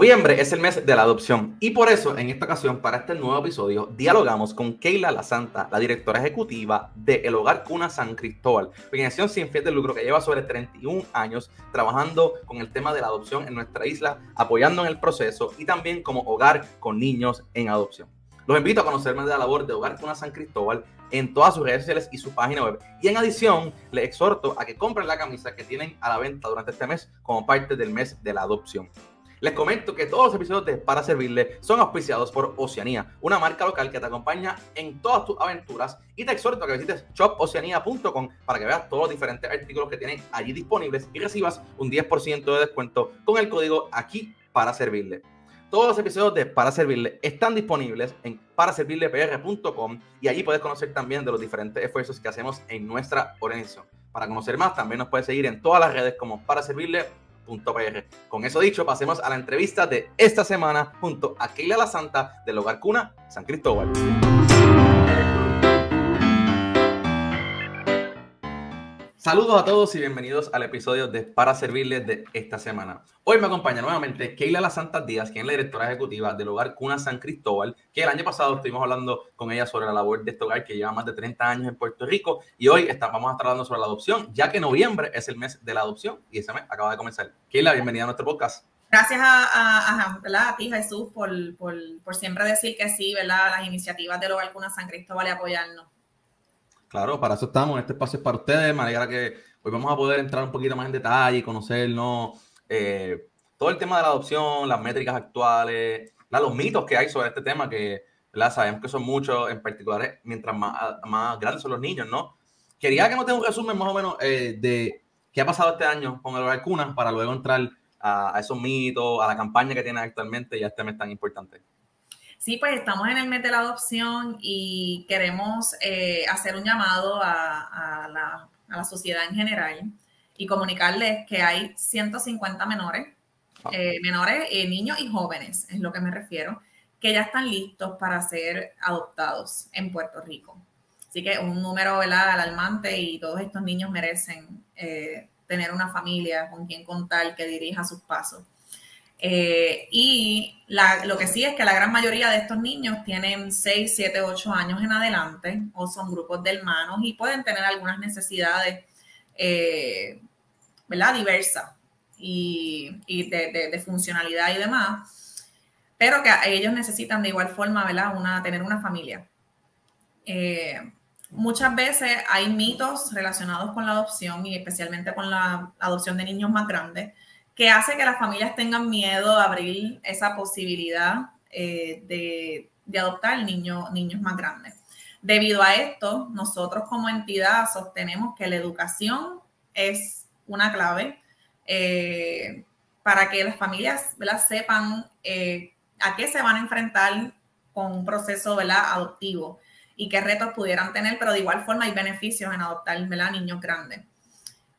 Noviembre es el mes de la adopción y por eso en esta ocasión para este nuevo episodio dialogamos con Keila La Santa, la directora ejecutiva de El Hogar Cuna San Cristóbal, organización sin fin de lucro que lleva sobre 31 años trabajando con el tema de la adopción en nuestra isla, apoyando en el proceso y también como hogar con niños en adopción. Los invito a conocer más de la labor de Hogar Cuna San Cristóbal en todas sus redes sociales y su página web. Y en adición, les exhorto a que compren la camisa que tienen a la venta durante este mes como parte del mes de la adopción. Les comento que todos los episodios de Para Servirle son auspiciados por Oceanía, una marca local que te acompaña en todas tus aventuras y te exhorto a que visites shopoceanía.com para que veas todos los diferentes artículos que tienen allí disponibles y recibas un 10% de descuento con el código aquí para servirle. Todos los episodios de Para Servirle están disponibles en paraservirlepr.com y allí puedes conocer también de los diferentes esfuerzos que hacemos en nuestra organización. Para conocer más, también nos puedes seguir en todas las redes como Para Servirle con eso dicho, pasemos a la entrevista de esta semana junto a Keila La Santa del Hogar Cuna San Cristóbal. Saludos a todos y bienvenidos al episodio de Para Servirles de esta semana. Hoy me acompaña nuevamente Keila La Santas Díaz, quien es la directora ejecutiva del Hogar Cuna San Cristóbal, que el año pasado estuvimos hablando con ella sobre la labor de este hogar que lleva más de 30 años en Puerto Rico y hoy vamos a estar hablando sobre la adopción, ya que noviembre es el mes de la adopción y ese mes acaba de comenzar. Keila, bienvenida a nuestro podcast. Gracias a, a, ti, Jesús, por, por, por, siempre decir que sí, ¿verdad? Las iniciativas del Hogar Cuna San Cristóbal y apoyarnos. Claro, para eso estamos. Este espacio es para ustedes. Me alegra que hoy vamos a poder entrar un poquito más en detalle y conocernos eh, todo el tema de la adopción, las métricas actuales, los mitos que hay sobre este tema, que sabemos que son muchos, en particular mientras más, más grandes son los niños, ¿no? Quería que nos tenga un resumen más o menos eh, de qué ha pasado este año con el hogar cuna para luego entrar a, a, esos mitos, a la campaña que tienen actualmente y a este mes tan importante. Sí, pues estamos en el mes de la adopción y queremos eh, hacer un llamado a, la, sociedad en general y comunicarles que hay 150 menores, ah. eh, menores, eh, niños y jóvenes, es lo que me refiero, que ya están listos para ser adoptados en Puerto Rico. Así que un número ¿verdad? alarmante y todos estos niños merecen tener una familia con quien contar que dirija sus pasos. Eh, y lo que sí es que la gran mayoría de estos niños tienen 6, 7, 8 años en adelante o son grupos de hermanos y pueden tener algunas necesidades, eh, ¿verdad? Diversas y, de, funcionalidad y demás, pero que ellos necesitan de igual forma, ¿verdad? Una, tener una familia. Eh, muchas veces hay mitos relacionados con la adopción y especialmente con la adopción de niños más grandes que hace que las familias tengan miedo a abrir esa posibilidad eh, de, adoptar niños, niños más grandes. Debido a esto, nosotros como entidad sostenemos que la educación es una clave eh, para que las familias sepan eh, a qué se van a enfrentar con un proceso adoptivo y qué retos pudieran tener, pero de igual forma hay beneficios en adoptar niños grandes.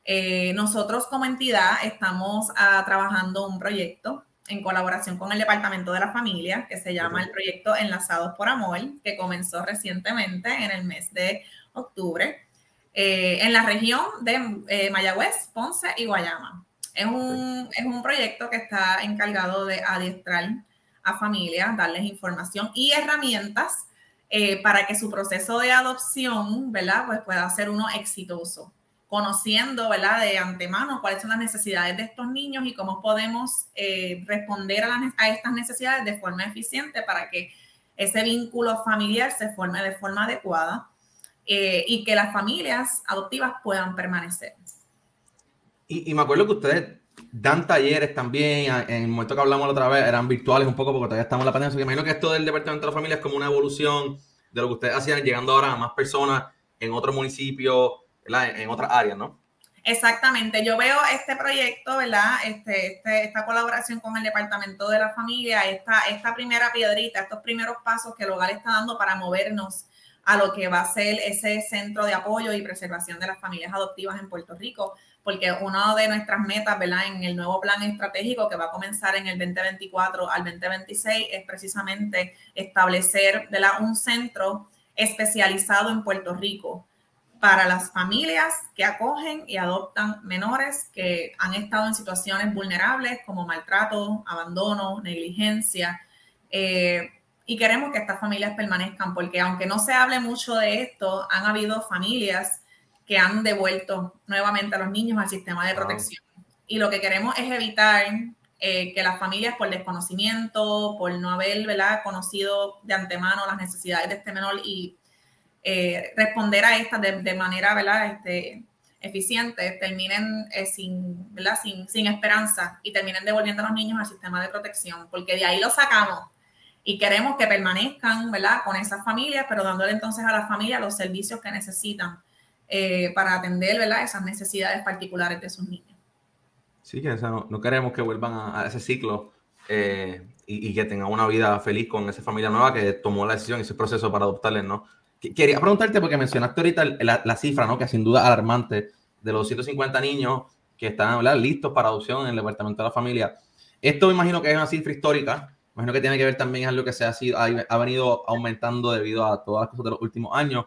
Eh, nosotros como entidad estamos ah, trabajando un proyecto en colaboración con el Departamento de la Familia que se llama el proyecto Enlazados por Amor, que comenzó recientemente en el mes de octubre eh, en la región de eh, Mayagüez, Ponce y Guayama. Es un, es un proyecto que está encargado de adiestrar a familias, darles información y herramientas para que su proceso de adopción, ¿verdad? Pues pueda ser uno exitoso conociendo, ¿verdad?, de antemano cuáles son las necesidades de estos niños y cómo podemos eh, responder a, estas necesidades de forma eficiente para que ese vínculo familiar se forme de forma adecuada eh, y que las familias adoptivas puedan permanecer. Y, me acuerdo que ustedes dan talleres también, en el momento que hablamos la otra vez, eran virtuales un poco porque todavía estamos en la pandemia, que imagino que esto del Departamento de la Familia es como una evolución de lo que ustedes hacían, llegando ahora a más personas en otro municipio, en otras áreas, ¿no? Exactamente, yo veo este proyecto, ¿verdad? Este, este, esta colaboración con el Departamento de la Familia, esta, esta primera piedrita, estos primeros pasos que el hogar está dando para movernos a lo que va a ser ese centro de apoyo y preservación de las familias adoptivas en Puerto Rico, porque una de nuestras metas, ¿verdad? En el nuevo plan estratégico que va a comenzar en el 2024 al 2026 es precisamente establecer, ¿verdad? Un centro especializado en Puerto Rico para las familias que acogen y adoptan menores que han estado en situaciones vulnerables como maltrato, abandono, negligencia. Eh, y queremos que estas familias permanezcan porque aunque no se hable mucho de esto, han habido familias que han devuelto nuevamente a los niños al sistema de protección. Y lo que queremos es evitar eh, que las familias por desconocimiento, por no haber conocido de antemano las necesidades de este menor y eh, responder a estas de, manera ¿verdad? Este, eficiente, terminen eh, sin, ¿verdad? Sin, sin esperanza y terminen devolviendo a los niños al sistema de protección, porque de ahí lo sacamos y queremos que permanezcan ¿verdad? con esas familias, pero dándole entonces a las familias los servicios que necesitan eh, para atender ¿verdad? esas necesidades particulares de sus niños. Sí, que no, no, queremos que vuelvan a, ese ciclo y, y, que tengan una vida feliz con esa familia nueva que tomó la decisión y ese proceso para adoptarles, ¿no? Quería preguntarte, porque mencionaste ahorita la, cifra, ¿no? Que sin duda alarmante, de los 150 niños que están listos para adopción en el Departamento de la Familia. Esto me imagino que es una cifra histórica, imagino que tiene que ver también con lo que se ha, sido, ha, venido aumentando debido a todas las cosas de los últimos años.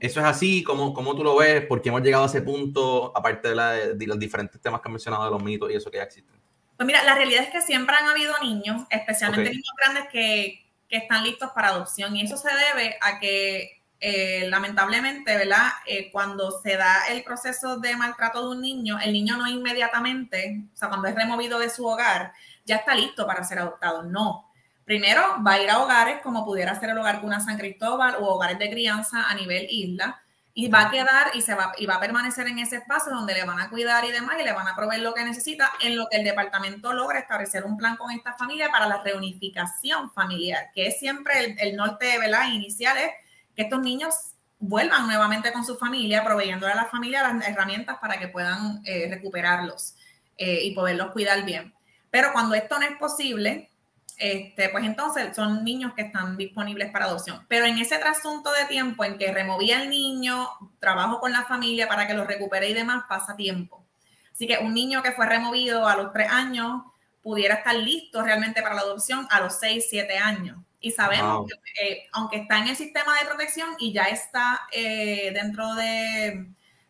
¿Eso es así? ¿Cómo, cómo tú lo ves? ¿Por qué hemos llegado a ese punto, aparte de, de, los diferentes temas que han mencionado, de los mitos y eso que ya existen? Pues mira, la realidad es que siempre han habido niños, especialmente niños grandes, que, que están listos para adopción. Y eso se debe a que eh, lamentablemente, ¿verdad? Eh, cuando se da el proceso de maltrato de un niño, el niño no inmediatamente, o sea, cuando es removido de su hogar, ya está listo para ser adoptado. No. Primero va a ir a hogares como pudiera ser el hogar Cuna San Cristóbal o hogares de crianza a nivel isla y va a quedar y se va y va a permanecer en ese espacio donde le van a cuidar y demás y le van a proveer lo que necesita en lo que el departamento logra establecer un plan con esta familia para la reunificación familiar, que es siempre el, el norte, ¿verdad? Inicial es que estos niños vuelvan nuevamente con su familia, proveyéndole a la familia las herramientas para que puedan eh, recuperarlos eh, y poderlos cuidar bien. Pero cuando esto no es posible, este, pues entonces son niños que están disponibles para adopción. Pero en ese trasunto de tiempo en que removía el niño, trabajo con la familia para que lo recupere y demás, pasa tiempo. Así que un niño que fue removido a los tres años pudiera estar listo realmente para la adopción a los seis, siete años. Y sabemos que, eh, aunque está en el sistema de protección y ya está eh, dentro de,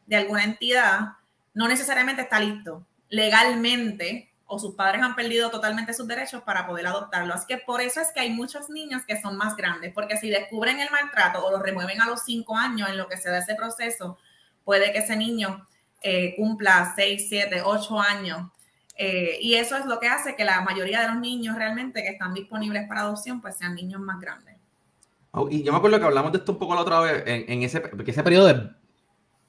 de, alguna entidad, no necesariamente está listo legalmente o sus padres han perdido totalmente sus derechos para poder adoptarlo. Así que por eso es que hay muchos niños que son más grandes, porque si descubren el maltrato o lo remueven a los cinco años en lo que se da ese proceso, puede que ese niño eh, cumpla seis, siete, ocho años eh, y eso es lo que hace que la mayoría de los niños realmente que están disponibles para adopción, pues sean niños más grandes. Oh, y yo me acuerdo que hablamos de esto un poco la otra vez, en, ese, porque ese periodo es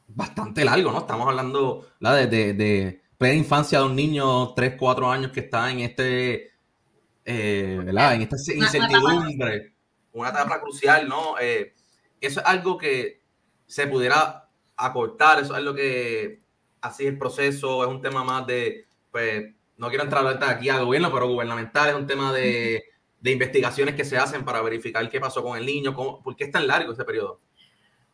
bastante largo, ¿no? Estamos hablando de, de, de plena infancia de un niño, 3, 4 años que está en este, eh, ¿verdad? En esta incertidumbre, una etapa crucial, ¿no? Eh, eso es algo que se pudiera acortar, eso es algo que así el proceso, es un tema más de pues no quiero entrar aquí al gobierno, pero gubernamental es un tema de, investigaciones que se hacen para verificar qué pasó con el niño, por qué es tan largo ese periodo.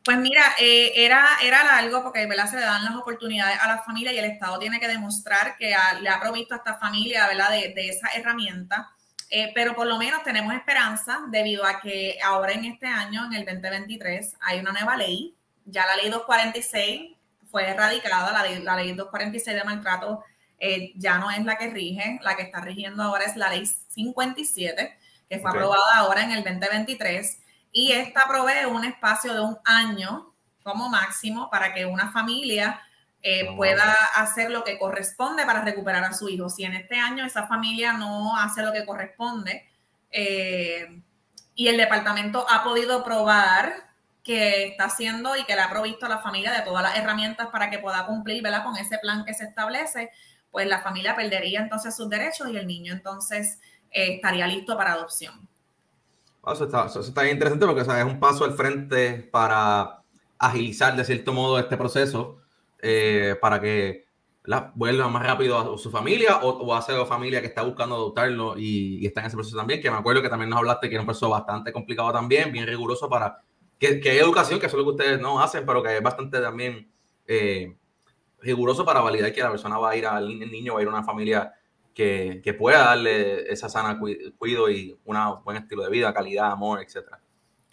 Pues mira, eh, era, era largo porque ¿verdad? se le dan las oportunidades a la familia y el Estado tiene que demostrar que le ha provisto a esta familia ¿verdad? De, de esa herramienta. Eh, pero por lo menos tenemos esperanza debido a que ahora en este año, en el 2023, hay una nueva ley. Ya la ley 246 fue erradicada, la, la ley 246 de maltrato eh, ya no es la que rige, la que está rigiendo ahora es la ley 57, que fue aprobada ahora en el 2023, y esta provee un espacio de un año como máximo para que una familia eh, oh, pueda hacer lo que corresponde para recuperar a su hijo. Si en este año esa familia no hace lo que corresponde eh, y el departamento ha podido probar que está haciendo y que le ha provisto a la familia de todas las herramientas para que pueda cumplir con ese plan que se establece, pues la familia perdería entonces sus derechos y el niño entonces eh, estaría listo para adopción. Eso está, eso está bien interesante porque es un paso al frente para agilizar de cierto modo este proceso eh, para que la, vuelva más rápido a su familia o, a ser familia que está buscando adoptarlo y, está en ese proceso también, que me acuerdo que también nos hablaste que era un proceso bastante complicado también, bien riguroso para que, que hay educación, que eso es lo que ustedes no hacen, pero que es bastante también eh, riguroso para validar que la persona va a ir al niño, va a ir a una familia que, que pueda darle esa sana cuido y un buen estilo de vida, calidad, amor, etc.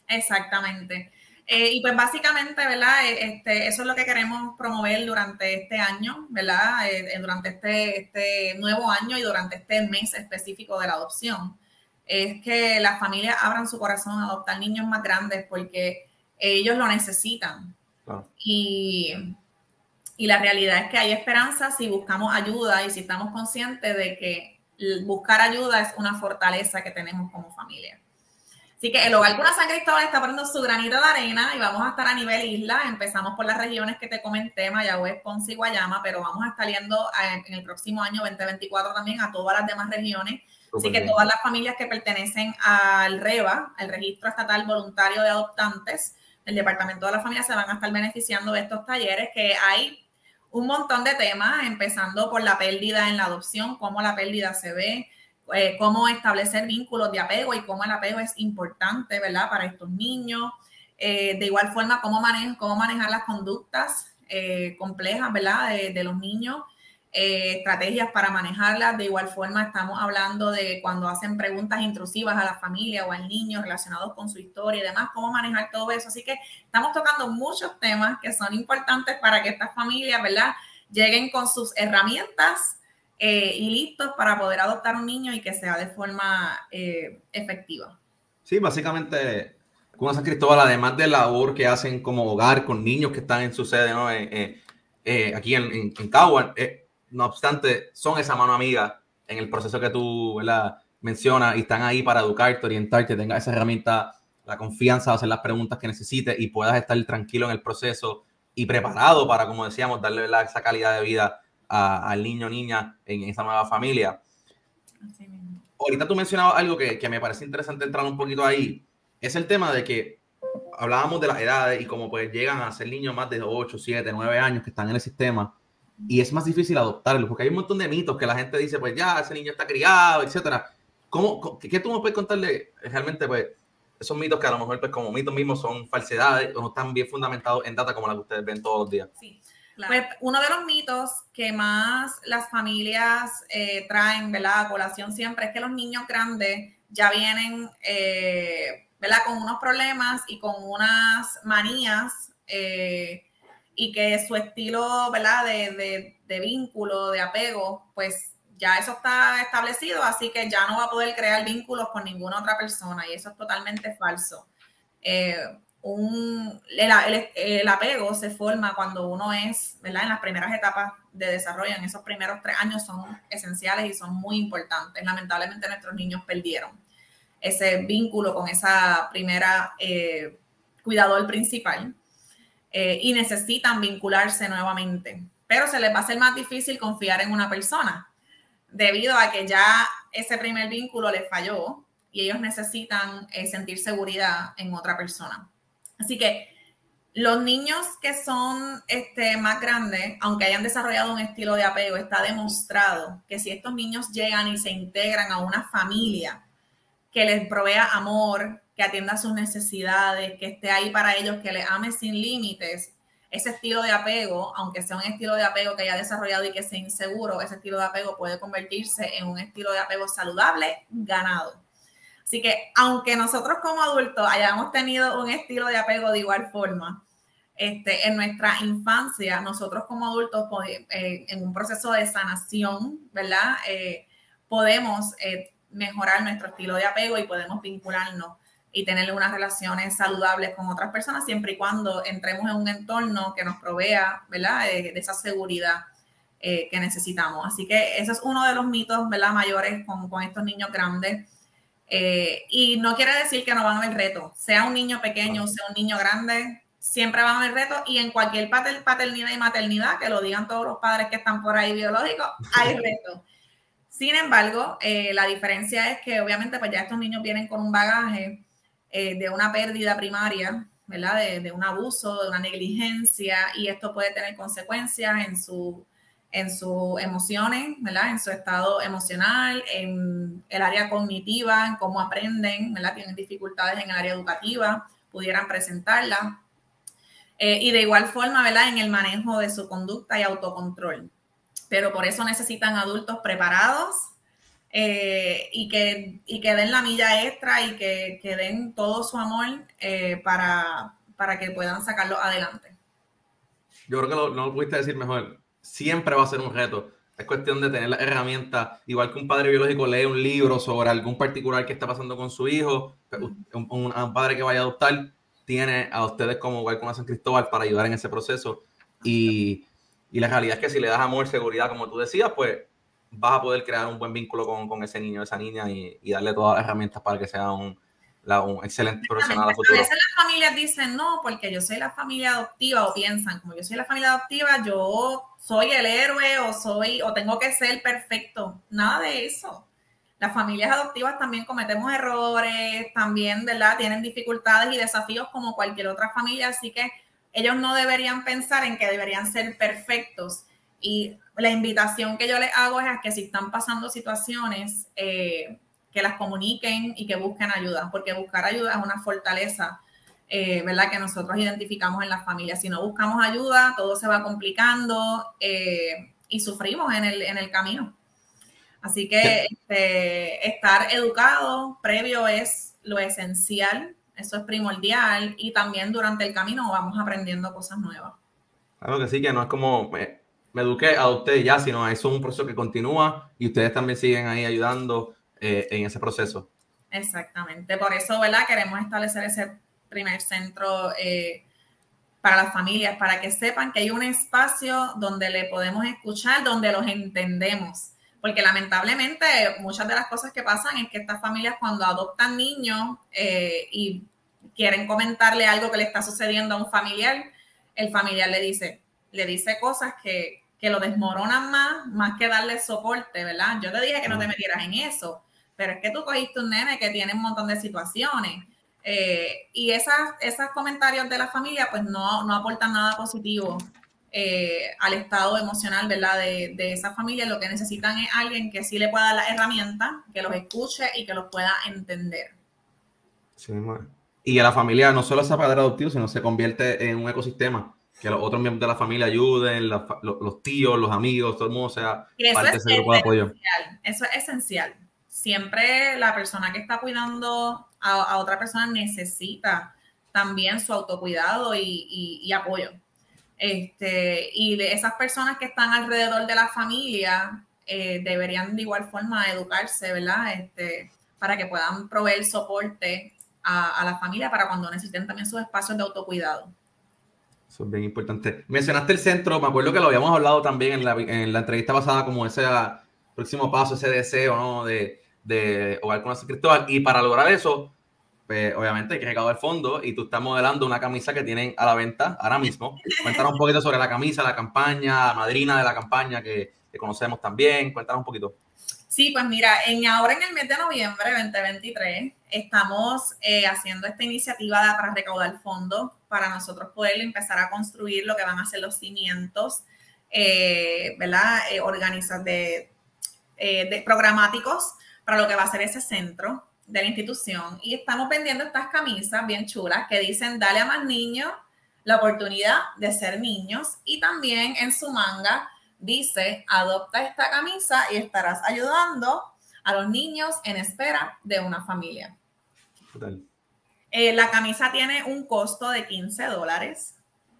Exactamente. Eh, y pues básicamente, ¿verdad? Eh, este, eso es lo que queremos promover durante este año, ¿verdad? Eh, durante este, este nuevo año y durante este mes específico de la adopción. Es que las familias abran su corazón a adoptar niños más grandes porque ellos lo necesitan. Y, y la realidad es que hay esperanza si buscamos ayuda y si estamos conscientes de que buscar ayuda es una fortaleza que tenemos como familia. Así que el Hogar Cuna San Cristóbal está poniendo su granito de arena y vamos a estar a nivel isla. Empezamos por las regiones que te comenté, Mayagüez, Ponce y Guayama, pero vamos a estar yendo en el próximo año 2024 también a todas las demás regiones. Así que todas las familias que pertenecen al REBA, el Registro Estatal Voluntario de Adoptantes, el Departamento de la Familia, se van a estar beneficiando de estos talleres que hay un montón de temas, empezando por la pérdida en la adopción, cómo la pérdida se ve, eh, cómo establecer vínculos de apego y cómo el apego es importante, ¿verdad? Para estos niños. Eh, de igual forma, cómo, cómo manejar las conductas eh, complejas, ¿verdad? De, los niños, estrategias para manejarlas. De igual forma, estamos hablando de cuando hacen preguntas intrusivas a la familia o al niño relacionados con su historia y demás, cómo manejar todo eso. Así que estamos tocando muchos temas que son importantes para que estas familias, ¿verdad? Lleguen con sus herramientas eh, y listos para poder adoptar un niño y que sea de forma eh, efectiva. Sí, básicamente, con San Cristóbal, además de la labor que hacen como hogar con niños que están en su sede ¿no? Eh, aquí en, en, no obstante, son esa mano amiga en el proceso que tú mencionas y están ahí para educarte, orientarte, tengas esa herramienta, la confianza de hacer las preguntas que necesites y puedas estar tranquilo en el proceso y preparado para, como decíamos, darle esa calidad de vida al niño o niña en esa nueva familia. Ahorita tú mencionabas algo que, que, me parece interesante entrar un poquito ahí. Es el tema de que hablábamos de las edades y como pues llegan a ser niños más de 8, 7, 9 años que están en el sistema y es más difícil adoptarlos porque hay un montón de mitos que la gente dice, pues ya, ese niño está criado, etcétera. ¿Cómo, qué, tú me puedes contarle realmente, pues, esos mitos que a lo mejor, pues, como mitos mismos son falsedades o no están bien fundamentados en data como la que ustedes ven todos los días? Sí. Pues uno de los mitos que más las familias eh, traen, ¿verdad? A colación siempre es que los niños grandes ya vienen, eh, ¿verdad? Con unos problemas y con unas manías eh, y que su estilo, ¿verdad? De, de, vínculo, de apego, pues ya eso está establecido, así que ya no va a poder crear vínculos con ninguna otra persona y eso es totalmente falso un, el, apego se forma cuando uno es, ¿verdad? En las primeras etapas de desarrollo, en esos primeros tres años son esenciales y son muy importantes. Lamentablemente nuestros niños perdieron ese vínculo con esa primera eh, cuidador principal eh, y necesitan vincularse nuevamente. Pero se les va a ser más difícil confiar en una persona debido a que ya ese primer vínculo les falló y ellos necesitan eh, sentir seguridad en otra persona. Así que los niños que son este, más grandes, aunque hayan desarrollado un estilo de apego, está demostrado que si estos niños llegan y se integran a una familia que les provea amor, que atienda sus necesidades, que esté ahí para ellos, que les ame sin límites, ese estilo de apego, aunque sea un estilo de apego que haya desarrollado y que sea inseguro, ese estilo de apego puede convertirse en un estilo de apego saludable, ganado. Así que aunque nosotros como adultos hayamos tenido un estilo de apego de igual forma, este, en nuestra infancia, nosotros como adultos eh, en un proceso de sanación, ¿verdad? Eh, podemos eh, mejorar nuestro estilo de apego y podemos vincularnos y tener unas relaciones saludables con otras personas siempre y cuando entremos en un entorno que nos provea, ¿verdad? De, esa seguridad que necesitamos. Así que ese es uno de los mitos, ¿verdad? Mayores con, con estos niños grandes eh, y no quiere decir que no van a haber reto sea un niño pequeño, sea un niño grande, siempre van a haber retos y en cualquier paternidad y maternidad, que lo digan todos los padres que están por ahí biológicos, hay retos. Sin embargo, eh, la diferencia es que obviamente pues ya estos niños vienen con un bagaje eh, de una pérdida primaria, ¿verdad? De, un abuso, de una negligencia y esto puede tener consecuencias en su en sus emociones, ¿verdad? En su estado emocional, en el área cognitiva, en cómo aprenden, ¿verdad? Tienen dificultades en el área educativa, pudieran presentarla. Eh, y de igual forma, ¿verdad? En el manejo de su conducta y autocontrol. Pero por eso necesitan adultos preparados eh, y, que, y que den la milla extra y que, que den todo su amor eh, para, para que puedan sacarlo adelante. Yo creo que no lo pudiste decir mejor. Siempre va a ser un reto. Es cuestión de tener la herramienta, igual que un padre biológico lee un libro sobre algún particular que está pasando con su hijo, un, un, padre que vaya a adoptar tiene a ustedes como igual con San Cristóbal para ayudar en ese proceso. Y, y, la realidad es que si le das amor, seguridad, como tú decías, pues vas a poder crear un buen vínculo con, con ese niño, esa niña y, y darle todas las herramientas para que sea un, un excelente profesional a futuro. A veces las familias dicen, no, porque yo soy la familia adoptiva, o piensan, como yo soy la familia adoptiva, yo soy el héroe, o soy, o tengo que ser perfecto. Nada de eso. Las familias adoptivas también cometemos errores, también, ¿verdad? Tienen dificultades y desafíos como cualquier otra familia, así que ellos no deberían pensar en que deberían ser perfectos. Y la invitación que yo les hago es a que si están pasando situaciones, eh, que las comuniquen y que busquen ayuda, porque buscar ayuda es una fortaleza, eh, ¿verdad? Que nosotros identificamos en las familias. Si no buscamos ayuda, todo se va complicando eh, y sufrimos en el, en el camino. Así que este, estar educado previo es lo esencial, eso es primordial y también durante el camino vamos aprendiendo cosas nuevas. Claro que sí, que no es como me, me eduqué a ustedes ya, sino eso es un proceso que continúa y ustedes también siguen ahí ayudando eh, en ese proceso. Exactamente, por eso, ¿verdad? Queremos establecer ese primer centro eh, para las familias, para que sepan que hay un espacio donde le podemos escuchar, donde los entendemos. Porque lamentablemente muchas de las cosas que pasan es que estas familias cuando adoptan niños eh, y quieren comentarle algo que le está sucediendo a un familiar, el familiar le dice, le dice cosas que, que lo desmoronan más, más que darle soporte, ¿verdad? Yo te dije que no te metieras en eso pero es que tú cogiste un nene que tiene un montón de situaciones. Eh, y esas, esos comentarios de la familia pues no, no aportan nada positivo eh, al estado emocional ¿verdad? De, de, esa familia. Lo que necesitan es alguien que sí le pueda dar la herramienta, que los escuche y que los pueda entender. Sí, y a la familia no solo es padre adoptivo, sino se convierte en un ecosistema. Que los otros miembros de la familia ayuden, los, los, tíos, los amigos, todo el mundo sea parte de ese grupo de apoyo. Eso es esencial siempre la persona que está cuidando a, otra persona necesita también su autocuidado y, apoyo. Este, y esas personas que están alrededor de la familia eh, deberían de igual forma educarse, ¿verdad? Este, para que puedan proveer soporte a, la familia para cuando necesiten también sus espacios de autocuidado. Eso es bien importante. Mencionaste el centro, me acuerdo que lo habíamos hablado también en la, en la entrevista pasada, como ese próximo paso, ese deseo, ¿no? De, de Hogar con San Cristóbal. Y para lograr eso, pues obviamente hay que recaudar fondo y tú estás modelando una camisa que tienen a la venta ahora mismo. Cuéntanos un poquito sobre la camisa, la campaña, la madrina de la campaña que, conocemos también. Cuéntanos un poquito. Sí, pues mira, en, ahora en el mes de noviembre 2023 estamos eh, haciendo esta iniciativa para recaudar fondos para nosotros poder empezar a construir lo que van a ser los cimientos, eh, ¿verdad? Eh, organizar de, eh, de programáticos para lo que va a ser ese centro de la institución. Y estamos vendiendo estas camisas bien chulas que dicen, dale a más niños la oportunidad de ser niños. Y también en su manga dice, adopta esta camisa y estarás ayudando a los niños en espera de una familia. Eh, la camisa tiene un costo de 15 dólares.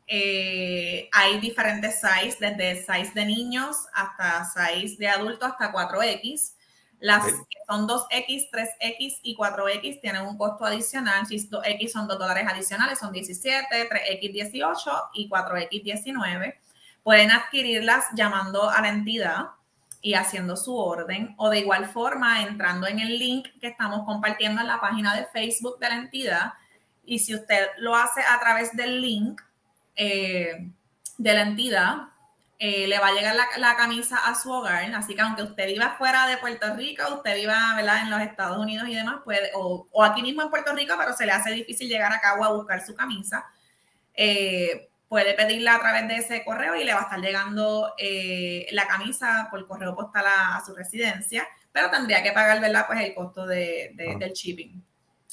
Eh, hay diferentes sizes, desde size de niños hasta size de adultos hasta 4X. Las que son 2X, 3X y 4X tienen un costo adicional. Si 2X son 2 dólares adicionales, son 17, 3X 18 y 4X 19. Pueden adquirirlas llamando a la entidad y haciendo su orden o de igual forma entrando en el link que estamos compartiendo en la página de Facebook de la entidad. Y si usted lo hace a través del link eh, de la entidad, eh, le va a llegar la, camisa a su hogar. Así que aunque usted viva fuera de Puerto Rico, usted viva ¿verdad? en los Estados Unidos y demás, puede, o, aquí mismo en Puerto Rico, pero se le hace difícil llegar acá o a buscar su camisa, eh, puede pedirla a través de ese correo y le va a estar llegando eh, la camisa por correo postal a, su residencia, pero tendría que pagar ¿verdad? Pues el costo de, ah. del shipping.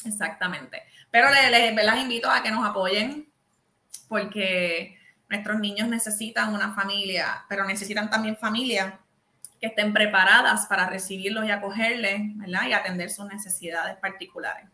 Exactamente. Pero les, les invito a que nos apoyen porque Nuestros niños necesitan una familia, pero necesitan también familias que estén preparadas para recibirlos y acogerles, ¿verdad? Y atender sus necesidades particulares.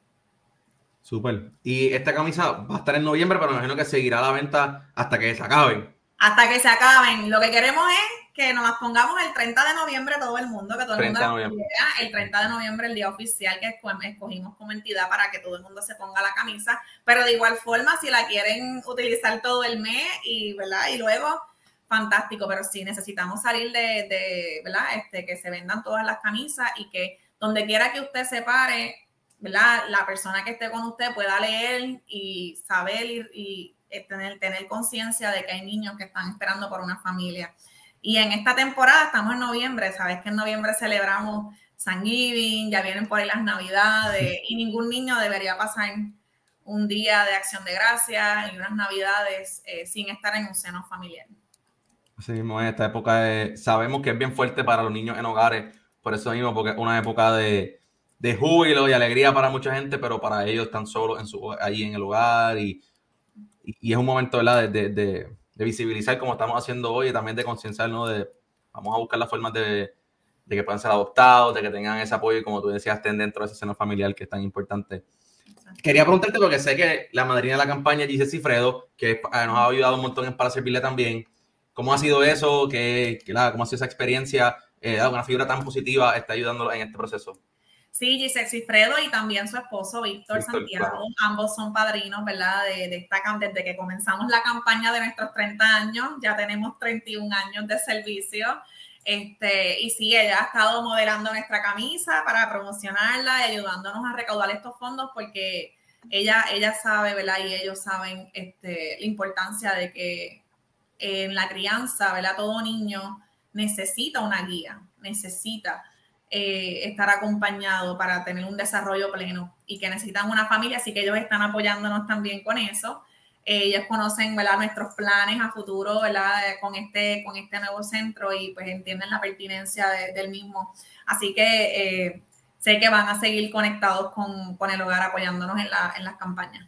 Súper. Y esta camisa va a estar en noviembre, pero me imagino que seguirá a la venta hasta que se acaben. Hasta que se acaben. Lo que queremos es que nos las pongamos el 30 de noviembre todo el mundo, que todo el mundo el 30 de noviembre, el día oficial que escogimos como entidad para que todo el mundo se ponga la camisa. Pero de igual forma, si la quieren utilizar todo el mes y, ¿verdad? Y luego, fantástico. Pero sí, necesitamos salir de, de ¿verdad? Este, que se vendan todas las camisas y que donde quiera que usted se pare, ¿verdad? La persona que esté con usted pueda leer y saber y, eh, tener, tener conciencia de que hay niños que están esperando por una familia. Y en esta temporada, estamos en noviembre, sabes que en noviembre celebramos San Giving, ya vienen por ahí las Navidades y ningún niño debería pasar un día de acción de gracias y unas Navidades eh, sin estar en un seno familiar. Así mismo, en esta época sabemos que es bien fuerte para los niños en hogares, por eso mismo, porque es una época de, de júbilo y alegría para mucha gente, pero para ellos están solos en su, ahí en el hogar y, y, es un momento ¿verdad? De, de, de, visibilizar como estamos haciendo hoy y también de concienciar, ¿no? De, vamos a buscar las formas de, de, que puedan ser adoptados, de que tengan ese apoyo y como tú decías, estén dentro de ese seno familiar que es tan importante. Quería preguntarte porque sé que la madrina de la campaña, Gise Cifredo, que nos ha ayudado un montón para servirle también. ¿Cómo ha sido eso? ¿Qué, ¿Cómo ha sido esa experiencia? Eh, una figura tan positiva está ayudando en este proceso. Sí, Giselle Cifredo y también su esposo Víctor, Santiago, ambos son padrinos, ¿verdad? De, de, esta desde que comenzamos la campaña de nuestros 30 años, ya tenemos 31 años de servicio. Este, y sí, ella ha estado modelando nuestra camisa para promocionarla y ayudándonos a recaudar estos fondos porque ella, ella sabe, ¿verdad? Y ellos saben este, la importancia de que en la crianza, ¿verdad? Todo niño necesita una guía, necesita eh, estar acompañado para tener un desarrollo pleno y que necesitan una familia, así que ellos están apoyándonos también con eso. Eh, ellos conocen ¿verdad? nuestros planes a futuro ¿verdad? Con, este, con este nuevo centro y pues entienden la pertinencia del mismo. Así que eh, sé que van a seguir conectados con, con el hogar apoyándonos en, la, en las campañas.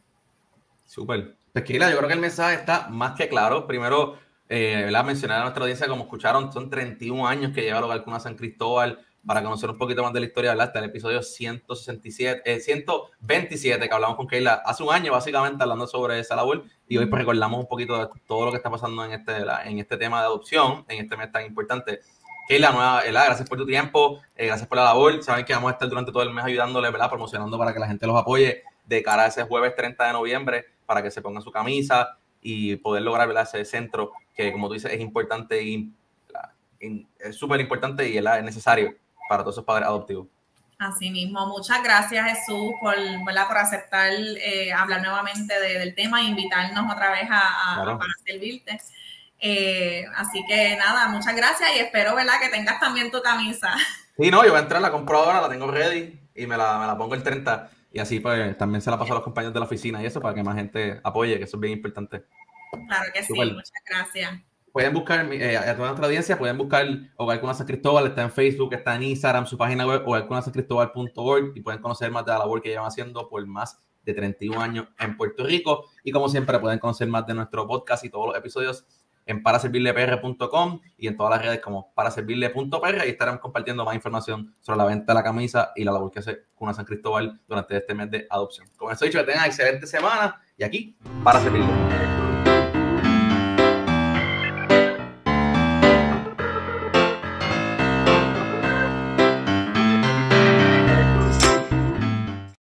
Súper. Tequila, yo creo que el mensaje está más que claro. Primero, eh, mencionar a nuestra audiencia, como escucharon, son 31 años que lleva el hogar con San Cristóbal para conocer un poquito más de la historia, ¿verdad? Está el episodio 167, eh, 127 que hablamos con Keila hace un año, básicamente, hablando sobre esa labor. Y hoy pues recordamos un poquito de todo lo que está pasando en este, en este tema de adopción, en este mes tan importante. Keila, nueva, ¿verdad? gracias por tu tiempo, eh, gracias por la labor. Saben que vamos a estar durante todo el mes ayudándole, ¿verdad? Promocionando para que la gente los apoye de cara a ese jueves 30 de noviembre, para que se pongan su camisa y poder lograr, ¿verdad? Ese centro que, como tú dices, es importante y es súper importante y es necesario para todos esos padres adoptivos. Así mismo, muchas gracias Jesús por, por aceptar eh, hablar nuevamente del tema e invitarnos otra vez a, para servirte. Eh, así que nada, muchas gracias y espero ¿verdad? que tengas también tu camisa. Sí, no, yo voy a entrar, la compro ahora, la tengo ready y me la, me la pongo el 30 y así pues también se la paso a los compañeros de la oficina y eso para que más gente apoye, que eso es bien importante. Claro que sí, muchas gracias pueden buscar, eh, a toda nuestra audiencia, pueden buscar Hogar con San Cristóbal, está en Facebook, está en Instagram, su página web, hogarconsancristobal.org y pueden conocer más de la labor que llevan haciendo por más de 31 años en Puerto Rico. Y como siempre, pueden conocer más de nuestro podcast y todos los episodios en paraservirlepr.com y en todas las redes como paraservirle.pr y estarán compartiendo más información sobre la venta de la camisa y la labor que hace Cuna San Cristóbal durante este mes de adopción. Con eso dicho, que tengan excelente semana y aquí para servirle.